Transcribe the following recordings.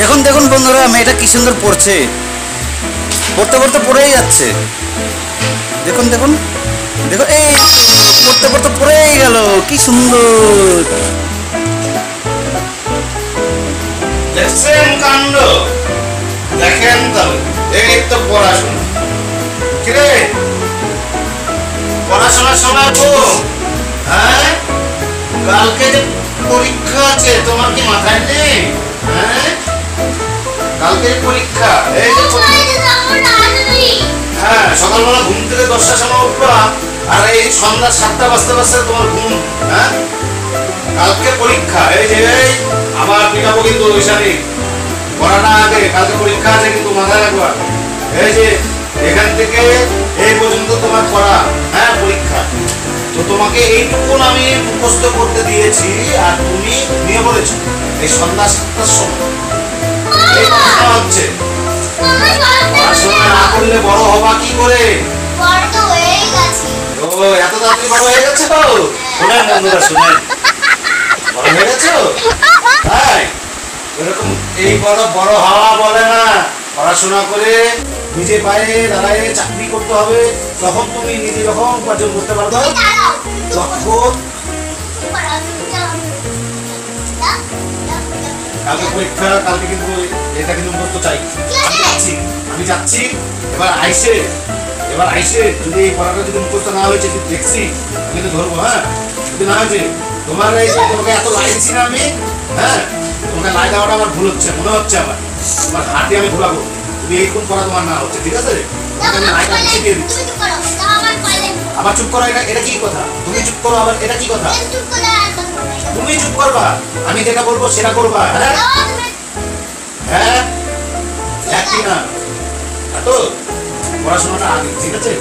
দেখুন দেখুন বন্ধুরা, মেয়েটা কি সুন্দর পড়ছে। পড়তে পড়তে পড়েই যাচ্ছে। দেখুন দেখুন দেখো এই, পড়তে পড়তে পড়েই গেল, কি সুন্দর। দেখছেন কাণ্ড? দেখেন তবে এই তো পড়াশোনা। কিরে? সময় তো হ্যাঁ? কালকে যে পরীক্ষা আছে, তোমার কি মাথায় নেই? হ্যাঁ? কালকে যে পরীক্ষা। এই যে হ্যাঁ সকালবেলা ঘুম থেকে দশটার সময় উঠবা, আর এই সন্ধ্যা সাতটা বাজতে বাজতে তোমার ঘুম হ্যাঁ? কালকে পরীক্ষা। এই যে, এই আবার পিটাবো কিন্তু ওইসারি পড়াটা আগে, কালকে পরীক্ষা আছে কিন্তু মাথায় রাখবা। এই যে, এখান থেকে এই পর্যন্ত তোমার পড়া হ্যাঁ পরীক্ষা। তো তোমাকে এইটুকুন আমি মুখস্থ করতে দিয়েছি, আর তুমি নিয়ে বলেছ এই সন্ধ্যা সাতটার সময়। পড়াশোনা না করলে বড় হবা কি করে ও এত তাড়াতাড়ি বড় হয়ে গেছে তো এরকম এই বড় বড় হওয়া বলে না পড়াশোনা করে নিজে পায়ে দাঁড়ায় চাকরি করতে হবে তখন তুমি নিজে যখন উপার্জন করতে পারবে তখন কালকে পরীক্ষা কালকে কিন্তু এটা কিন্তু মুখস্থ চাই। আমি যাচ্ছি আমি যাচ্ছি, এবার আইসে এবার আইসে যদি এই পড়াটা যদি মুখস্থ না হয়েছে যদি দেখছি কিন্তু ধরবো হ্যাঁ? যদি না হয়েছে, তোমার এই তোমাকে এত লাই দিচ্ছি না আমি হ্যাঁ? তোমাকে লাই দেওয়াটা আমার ভুল হচ্ছে, মনে হচ্ছে আমার। তোমার হাতে আমি ভুলাবো তুমি এইরকম পড়া তোমার না হচ্ছে, ঠিক আছে? তোমাকে আমি লাইটা শিখিয়ে দিচ্ছি। আবার চুপ করো এটা এটা কি কথা? তুমি চুপ করো আবার এটা কি কথা? তুমি চুপ করবা আমি যেটা বলব সেটা করবা হ্যাঁ? হ্যাঁ? একই না। তো পড়াশোনাটা আগে ঠিক আছে?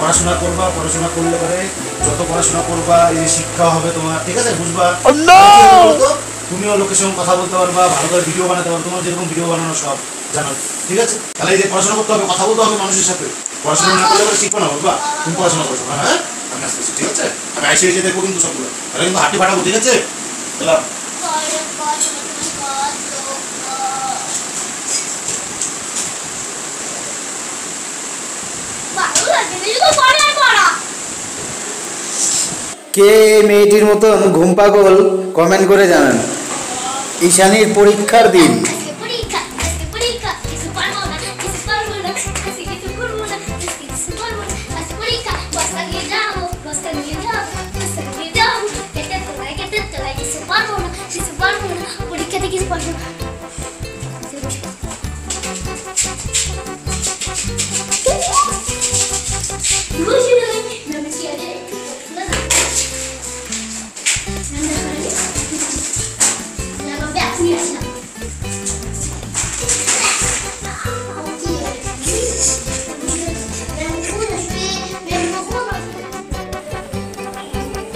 পড়াশোনা করবা পড়াশোনা করলে পরে যত পড়াশোনা করবা এই শিক্ষা হবে তোমার ঠিক আছে? বুঝবা? কি তুমিও লোকের সঙ্গে কথা বলতে পারবা ভালো করে ভিডিও বানাতে পারবা তোমার যেরকম ভিডিও বানানো সব জানো ঠিক আছে? তাহলে এই যে পড়াশোনা করতে হবে কথা বলতে হবে মানুষের সাথে। পড়াশোনা না করলে শিখব না বাবা। তুমি পড়াশোনা করছ। না হ্যাঁ? আমি আমি দেখব কিন্তু সবগুলো। তাহলে কিন্তু হাঁটি কে মেয়েটির মতন ঘুম পাগল? কমেন্ট করে জানান। ঈশানীর পরীক্ষার দিন।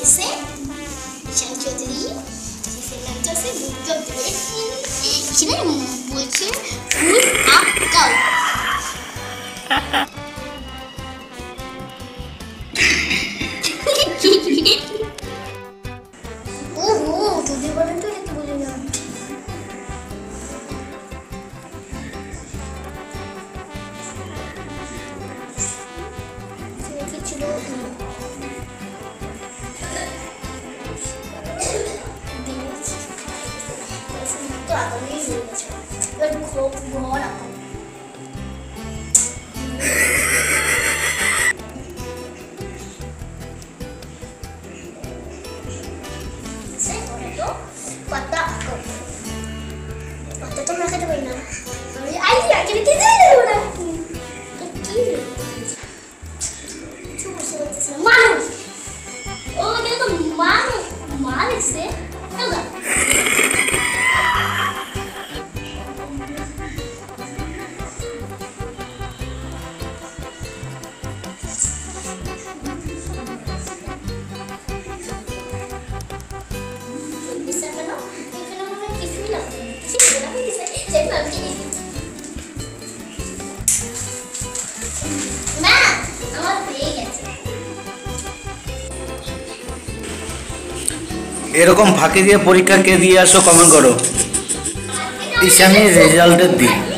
ঠিক আছে Índice, চৌধুরী ফেরনান্ডোসে বিজ্ঞপ্তি এখানে বলছে ফুল আপ কাউ ওহো তো আগামী হয়ে গেছে এবার খুব ঘর আগামী সে করে তো পাতা আঁকো পাতা তো আমরা খেতে পারি না আমি আইডিয়া কেন খেতে দেবো না কি এরকম ফাঁকি দিয়ে পরীক্ষা কে দিয়ে আসো কমেন্ট করো। ঈশানীর রেজাল্টের দিন।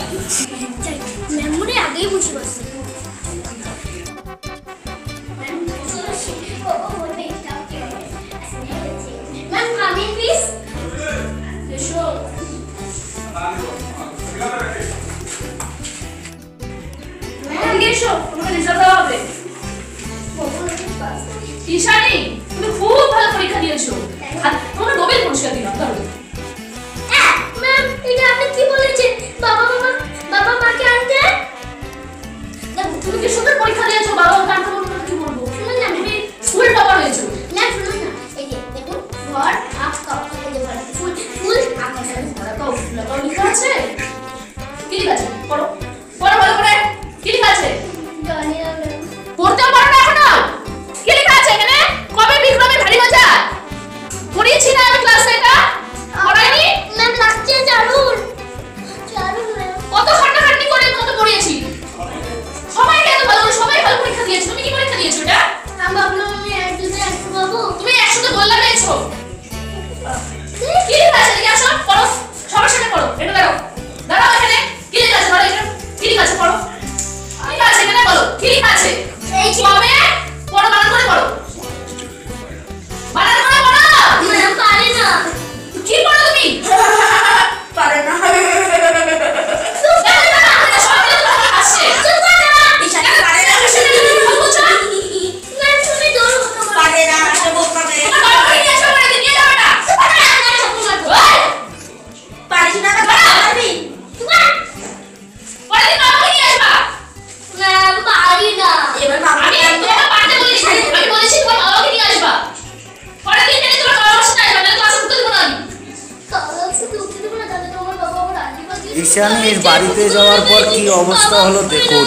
ঈশানীর বাড়িতে যাওয়ার পর কি অবস্থা হলো দেখুন।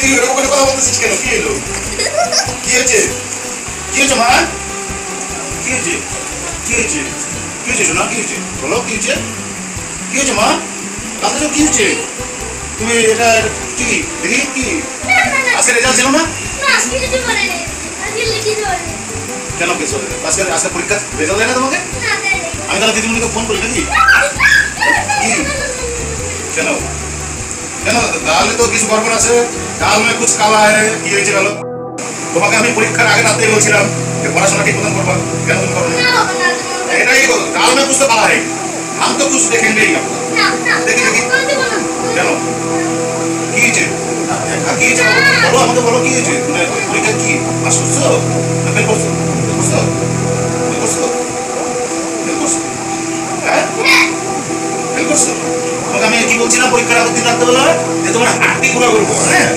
তুই এরকম করে কথা বলতেছিস কেন? কি কি হয়েছে? কি হয়েছে, মা? কি হয়েছে? কি হয়েছে? কি হয়েছে সোনা? কি হয়েছে? বলো কি হয়েছে? কি হয়েছে মা? কাঁদতেছো কি হয়েছে? তুমি এটা কি দেখি কি? আজকে রেজাল্ট ছিল না? না কিছু আজকে কেন পরীক্ষা রেজাল্ট দেয় না তোমাকে আমি তাহলে দিদিমণিকে ফোন করি নাকি? কেন? কেন? তাহলে তো কিছু গড়বড় আছে। কাল মে কুছ কালা কি হয়েছে গেল? তোমাকে আমি পরীক্ষার আগে রাতে বলছিলাম যে পড়াশোনা ঠিক মতন করবা? কেন তুমি করো না? এটাই বলো তাও না বুঝতে পারা হয় আমি তো কিছু দেখেন নেই দেখি দেখি। কেন? কি হয়েছে? হ্যাঁ, কি হয়েছে? বলো আমাকে, বলো কি হয়েছে? মানে পরীক্ষা কি? পাস করছ? করছ? করছ? করছ? হ্যাঁ? করছ? আমি কি বলছি না পরীক্ষার আগের দিন রাত্রেবেলা যে তোমার হাতটি পুরা করব হ্যাঁ?